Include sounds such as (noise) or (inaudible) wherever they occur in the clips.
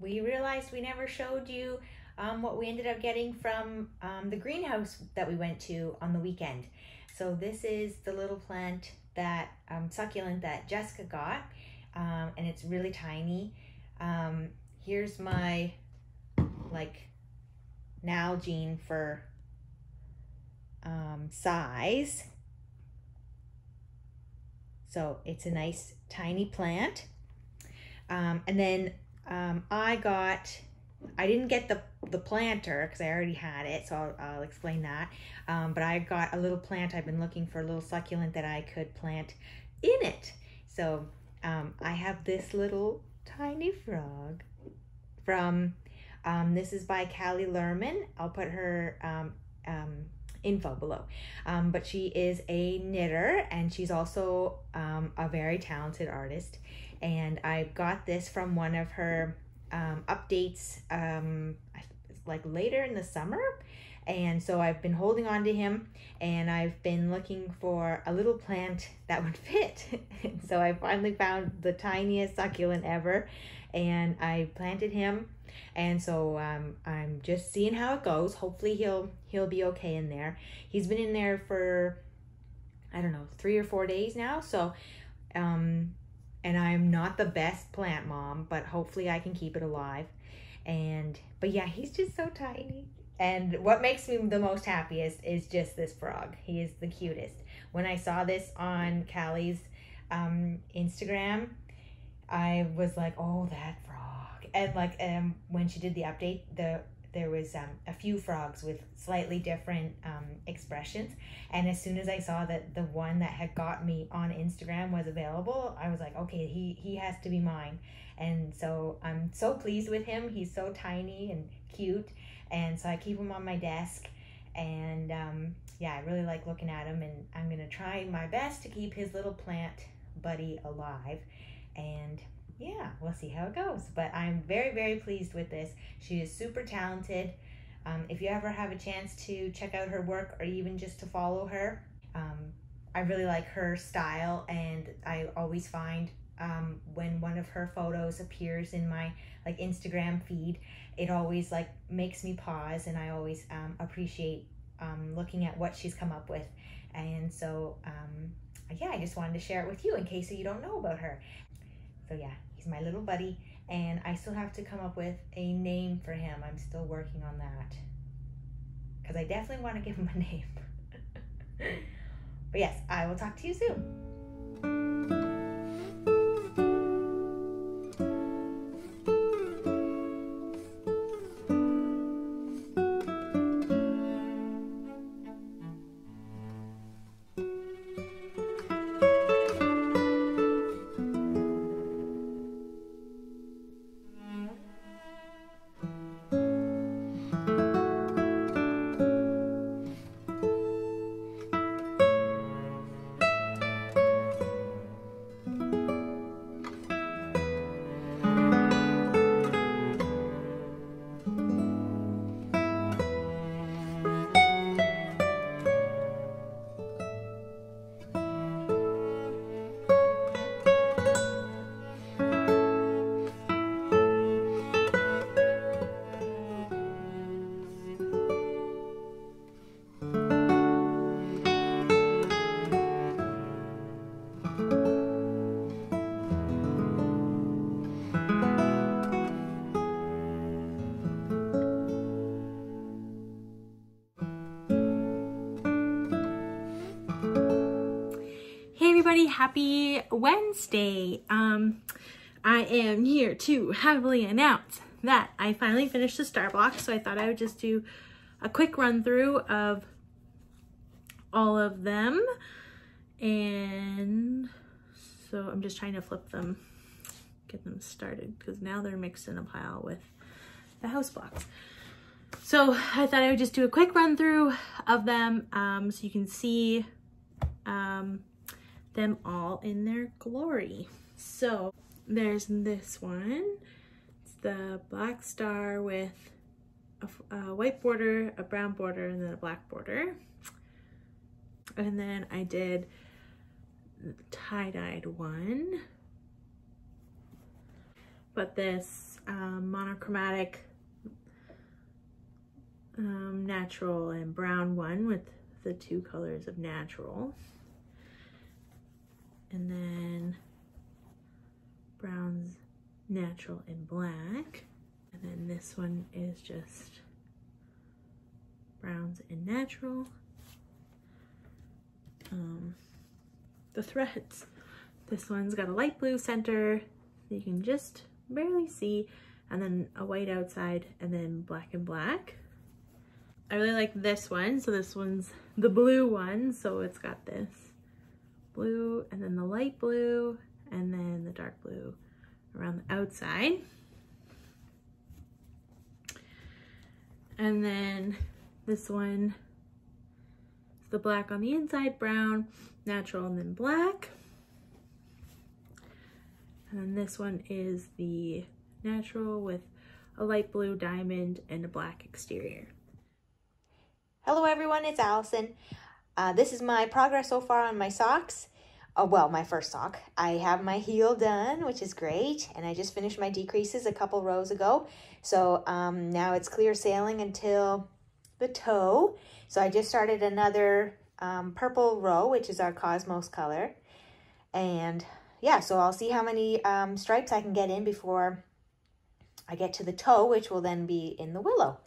We realized we never showed you um, what we ended up getting from um, the greenhouse that we went to on the weekend. So this is the little plant that um, succulent that Jessica got um, and it's really tiny. Um, here's my like Nalgene for um, size so it's a nice tiny plant. Um, and then um, I got, I didn't get the, the planter because I already had it, so I'll, I'll explain that. Um, but I got a little plant. I've been looking for a little succulent that I could plant in it. So um, I have this little tiny frog from, um, this is by Callie Lerman. I'll put her um, info below. Um, but she is a knitter and she's also um, a very talented artist. And I got this from one of her um, updates um, like later in the summer. And so I've been holding on to him and I've been looking for a little plant that would fit. (laughs) so I finally found the tiniest succulent ever and I planted him and so um, I'm just seeing how it goes. Hopefully he'll he'll be okay in there. He's been in there for I don't know three or four days now. So um, and I'm not the best plant mom, but hopefully I can keep it alive. And but yeah, he's just so tiny. And what makes me the most happiest is just this frog. He is the cutest. When I saw this on Callie's um, Instagram, I was like, oh, that frog and like um when she did the update the there was um, a few frogs with slightly different um, expressions. And as soon as i saw that the one that had got me on instagram was available i was like okay he he has to be mine. And so i'm so pleased with him. He's so tiny and cute. And so i keep him on my desk. And um, yeah i really like looking at him. And i'm gonna try my best to keep his little plant buddy alive. And yeah, we'll see how it goes. But I'm very, very pleased with this. She is super talented. Um, if you ever have a chance to check out her work or even just to follow her, um, I really like her style and I always find um, when one of her photos appears in my like Instagram feed, it always like makes me pause and I always um, appreciate um, looking at what she's come up with. And so, um, yeah, I just wanted to share it with you in case you don't know about her. So yeah, he's my little buddy and I still have to come up with a name for him. I'm still working on that. Because I definitely want to give him a name. (laughs) but yes, I will talk to you soon. Everybody, happy Wednesday. Um, I am here to happily announce that I finally finished the star block, so I thought I would just do a quick run through of all of them. And so I'm just trying to flip them, get them started, because now they're mixed in a pile with the house blocks. So I thought I would just do a quick run through of them um, so you can see um, them all in their glory. So there's this one. It's the black star with a, a white border, a brown border, and then a black border. And then I did tie-dyed one. But this um, monochromatic um, natural and brown one with the two colors of natural. And then browns natural and black. And then this one is just browns and natural. Um, the threads. This one's got a light blue center. You can just barely see and then a white outside and then black and black. I really like this one. So this one's the blue one. So it's got this blue and then the light blue and then the dark blue around the outside. And then this one is the black on the inside, brown, natural, and then black. And then this one is the natural with a light blue diamond and a black exterior. Hello everyone, it's Allison. Uh, this is my progress so far on my socks. Oh, well, my first sock. I have my heel done, which is great. And I just finished my decreases a couple rows ago. So um, now it's clear sailing until the toe. So I just started another um, purple row, which is our Cosmos color. And yeah, so I'll see how many um, stripes I can get in before I get to the toe, which will then be in the willow.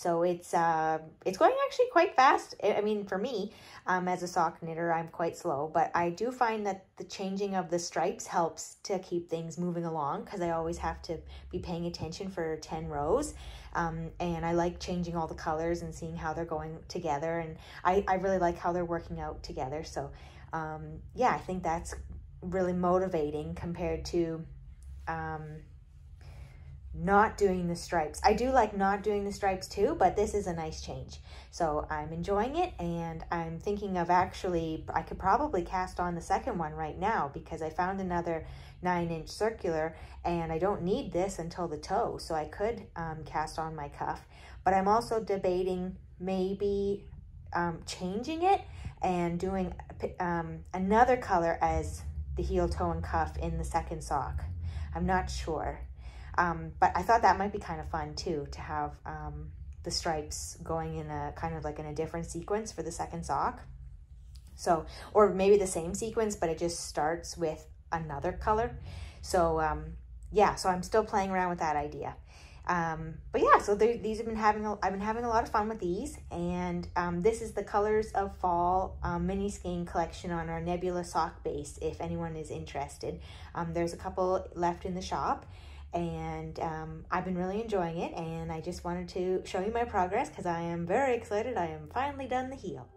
So it's uh, it's going actually quite fast. I mean, for me, um, as a sock knitter, I'm quite slow, but I do find that the changing of the stripes helps to keep things moving along because I always have to be paying attention for 10 rows. Um, and I like changing all the colors and seeing how they're going together. And I, I really like how they're working out together. So um, yeah, I think that's really motivating compared to um, not doing the stripes. I do like not doing the stripes too, but this is a nice change. So I'm enjoying it and I'm thinking of actually, I could probably cast on the second one right now because I found another nine inch circular and I don't need this until the toe. So I could um, cast on my cuff, but I'm also debating maybe um, changing it and doing um, another color as the heel, toe, and cuff in the second sock. I'm not sure. Um, but I thought that might be kind of fun too, to have um, the stripes going in a kind of like in a different sequence for the second sock. So, or maybe the same sequence, but it just starts with another color. So, um, yeah, so I'm still playing around with that idea. Um, but yeah, so these have been having, a, I've been having a lot of fun with these. And um, this is the Colors of Fall um, mini skein collection on our Nebula sock base, if anyone is interested. Um, there's a couple left in the shop and um, I've been really enjoying it and I just wanted to show you my progress because I am very excited I am finally done the heel.